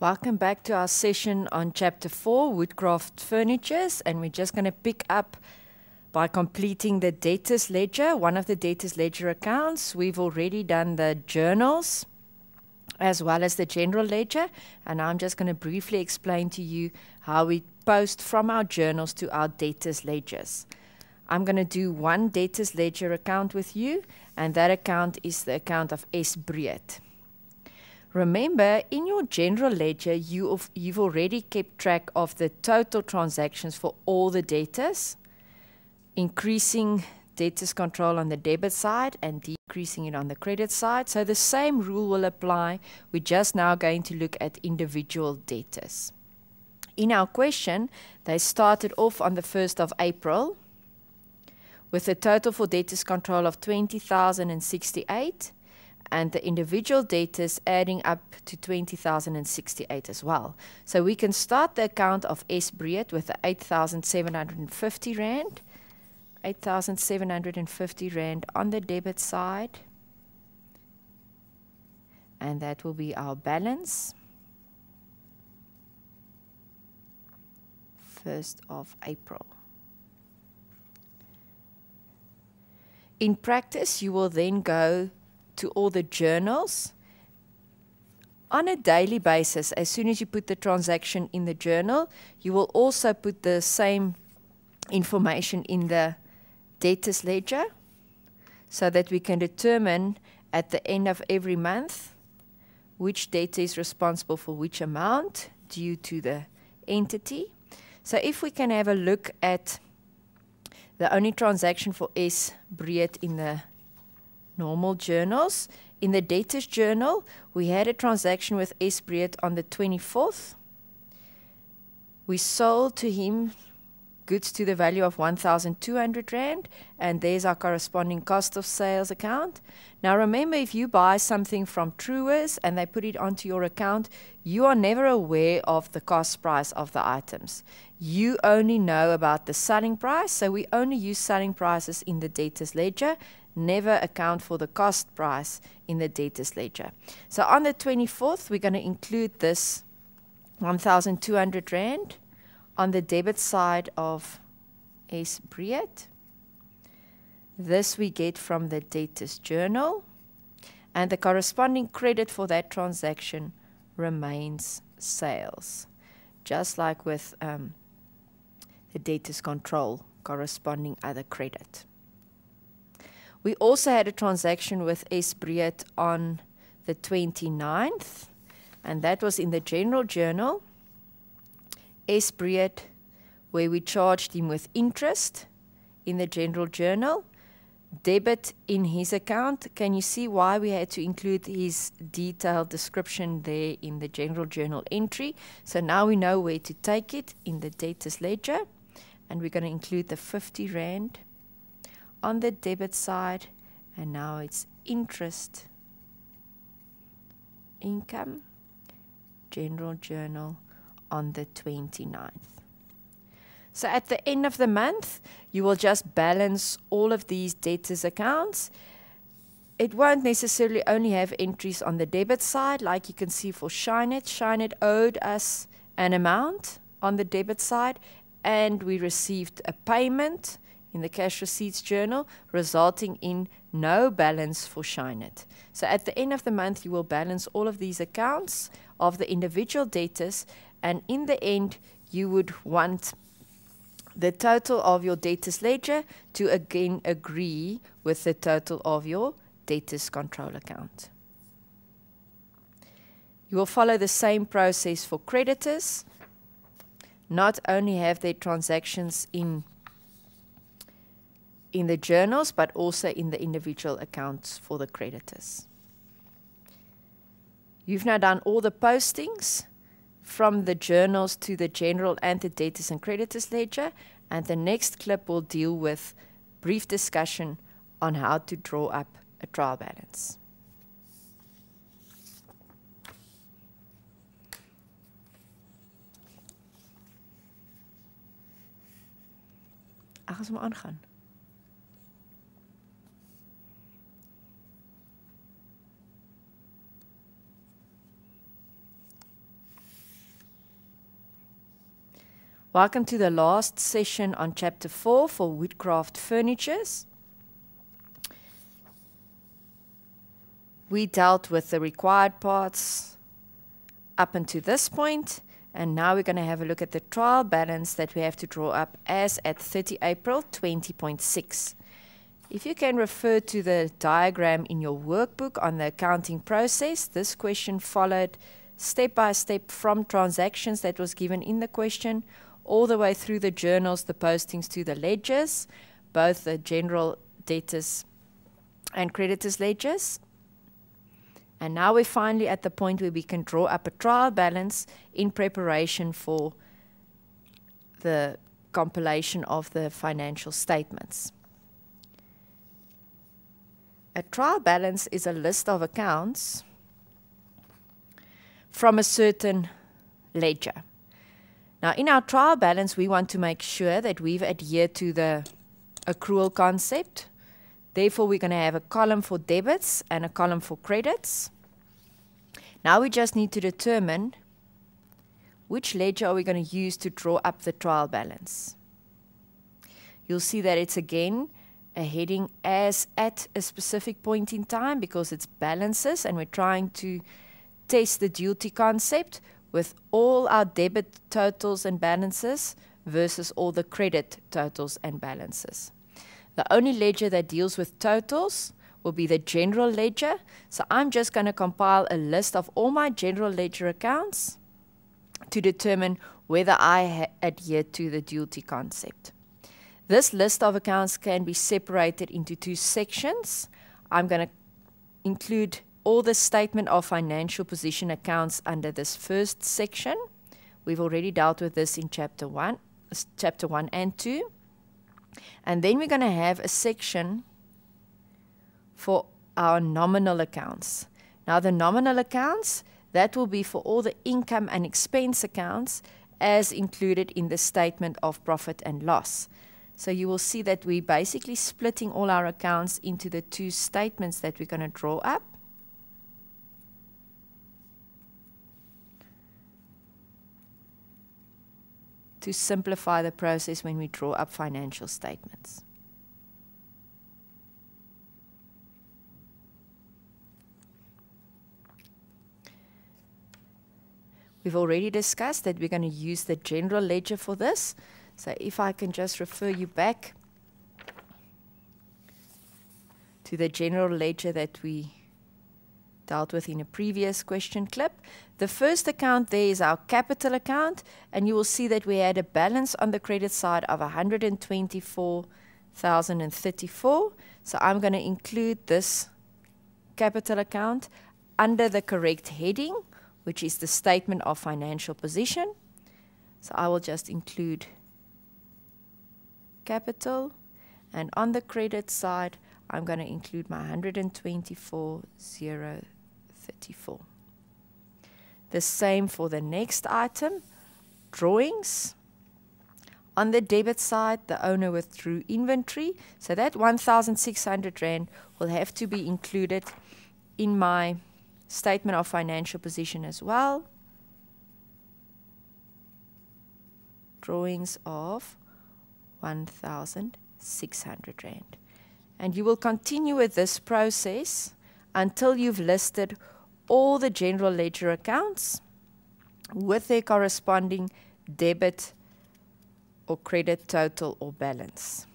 Welcome back to our session on Chapter 4, Woodcraft Furnitures, and we're just going to pick up by completing the debtors ledger, one of the debtors ledger accounts. We've already done the journals as well as the general ledger, and I'm just going to briefly explain to you how we post from our journals to our debtors ledgers. I'm going to do one debtors ledger account with you, and that account is the account of S. Breed. Remember, in your general ledger, you you've already kept track of the total transactions for all the debtors, increasing debtors control on the debit side and decreasing it on the credit side. So the same rule will apply. We're just now going to look at individual debtors. In our question, they started off on the 1st of April with a total for debtors control of 20,068 and the individual debtors adding up to 20,068 as well. So we can start the account of S. Breed with the 8,750 Rand. 8,750 Rand on the debit side. And that will be our balance. 1st of April. In practice, you will then go to all the journals on a daily basis. As soon as you put the transaction in the journal, you will also put the same information in the debtors ledger so that we can determine at the end of every month which debtor is responsible for which amount due to the entity. So if we can have a look at the only transaction for S Breed in the normal journals. In the debtors journal, we had a transaction with S. Breed on the 24th. We sold to him goods to the value of 1,200 Rand, and there's our corresponding cost of sales account. Now remember, if you buy something from Truworths and they put it onto your account, you are never aware of the cost price of the items. You only know about the selling price, so we only use selling prices in the debtors ledger, never account for the cost price in the debtors ledger. So on the 24th, we're going to include this 1,200 Rand on the debit side of S. Breed. This we get from the debtors journal, and the corresponding credit for that transaction remains sales, just like with um, the debtors control corresponding other credit. We also had a transaction with S. Breed on the 29th, and that was in the General Journal. S. Breed, where we charged him with interest in the General Journal, debit in his account. Can you see why we had to include his detailed description there in the General Journal entry? So now we know where to take it in the debtors ledger, and we're going to include the 50 Rand on the debit side and now it's interest income general journal on the 29th so at the end of the month you will just balance all of these debtors accounts. It won't necessarily only have entries on the debit side like you can see for Shinet Shinet owed us an amount on the debit side and we received a payment in the cash receipts journal, resulting in no balance for Shinet. So at the end of the month, you will balance all of these accounts of the individual debtors, and in the end, you would want the total of your debtors ledger to again agree with the total of your debtors control account. You will follow the same process for creditors. Not only have their transactions in in the journals, but also in the individual accounts for the creditors. You've now done all the postings from the journals to the general and the debtors and creditors ledger, and the next clip will deal with brief discussion on how to draw up a trial balance. Ag as hom aangaan. Welcome to the last session on Chapter 4 for Woodcraft Furnitures. We dealt with the required parts up until this point, and now we're going to have a look at the trial balance that we have to draw up as at 30 April 20.6. If you can refer to the diagram in your workbook on the accounting process, this question followed step by step from transactions that was given in the question all the way through the journals, the postings to the ledgers, both the general debtors and creditors ledgers. And now we're finally at the point where we can draw up a trial balance in preparation for the compilation of the financial statements. A trial balance is a list of accounts from a certain ledger. Now, in our trial balance, we want to make sure that we've adhered to the accrual concept. Therefore, we're going to have a column for debits and a column for credits. Now we just need to determine which ledger are we going to use to draw up the trial balance. You'll see that it's again a heading as at a specific point in time because it's balances and we're trying to test the duality concept with all our debit totals and balances versus all the credit totals and balances. The only ledger that deals with totals will be the general ledger. So I'm just going to compile a list of all my general ledger accounts to determine whether I adhere to the duality concept. This list of accounts can be separated into two sections. I'm going to include all the statement of financial position accounts under this first section. We've already dealt with this in chapter 1, chapter 1 and 2. And then we're going to have a section for our nominal accounts. Now the nominal accounts, that will be for all the income and expense accounts as included in the statement of profit and loss. So you will see that we're basically splitting all our accounts into the two statements that we're going to draw up. To simplify the process when we draw up financial statements. We've already discussed that we're going to use the general ledger for this. So if I can just refer you back to the general ledger that we dealt with in a previous question clip. The first account there is our capital account, and you will see that we had a balance on the credit side of 124,034. So I'm going to include this capital account under the correct heading, which is the statement of financial position. So I will just include capital, and on the credit side, I'm going to include my 124,034. 34. The same for the next item, drawings. On the debit side, the owner withdrew inventory, so that 1,600 Rand will have to be included in my statement of financial position as well. Drawings of 1,600 Rand. And you will continue with this process until you've listed all the general ledger accounts with their corresponding debit or credit total or balance.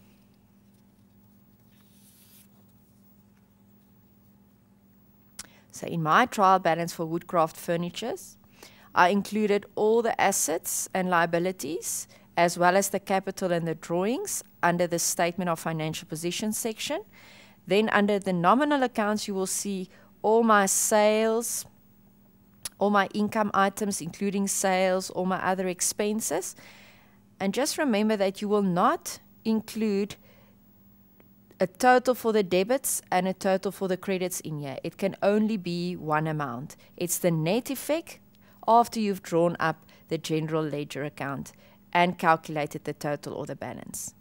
So in my trial balance for Woodcraft Furnitures, I included all the assets and liabilities as well as the capital and the drawings under the statement of financial position section then under the nominal accounts, you will see all my sales, all my income items, including sales, all my other expenses. And just remember that you will not include a total for the debits and a total for the credits in here. It can only be one amount. It's the net effect after you've drawn up the general ledger account and calculated the total or the balance.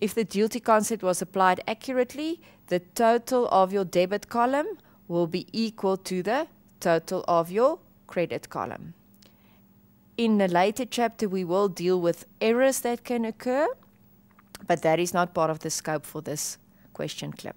If the duality concept was applied accurately, the total of your debit column will be equal to the total of your credit column. In a later chapter, we will deal with errors that can occur, but that is not part of the scope for this question clip.